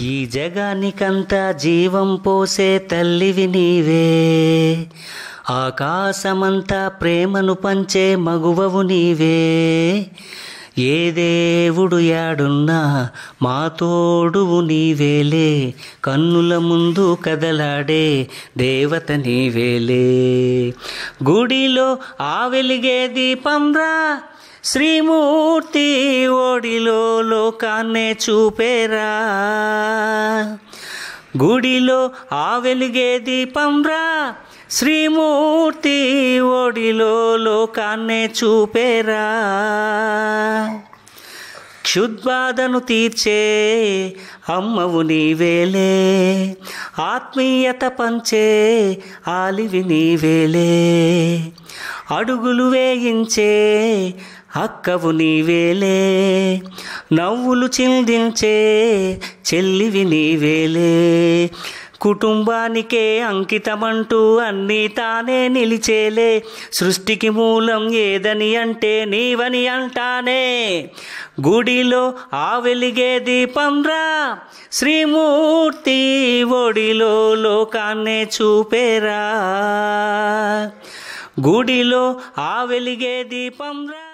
ఈ జగానికంతా జీవం పోసే తల్లివి నీవే. ఆకాశమంతా ప్రేమను పంచే మగువవు నీవే. ఏ దేవుడు యాడున్నా మా తోడువు నీవేలే. కన్నుల ముందు కదలాడే దేవత నీవేలే. గుడిలో ఆ వెలిగే దీపంరా శ్రీమూర్తి ఓడిలో లోకాన్నే చూపేరా. గుడిలో ఆ వెలిగే దీపంరా. శ్రీమూర్తి ఓడిలో లోకాన్నే చూపేరా. క్షుద్బాధను తీర్చే అమ్మవు నీవేలే ఆత్మీయత పంచే ఆలివి నీవేలే అడుగులు వేయించే అక్కవు నీవేలే నవ్వులు చిందించే చెల్లివి నీవేలే కుటుంబానికే అంకితమంటూ అన్నీ తానే నిలిచేలే. సృష్టికి మూలం ఏదని అంటే నీవని అంటానే. గుడిలో ఆ వెలిగే దీపంరా శ్రీమూర్తి ఒడిలో లోకాన్నే చూపేరా. గుడిలో ఆ వెలిగే దీపంరా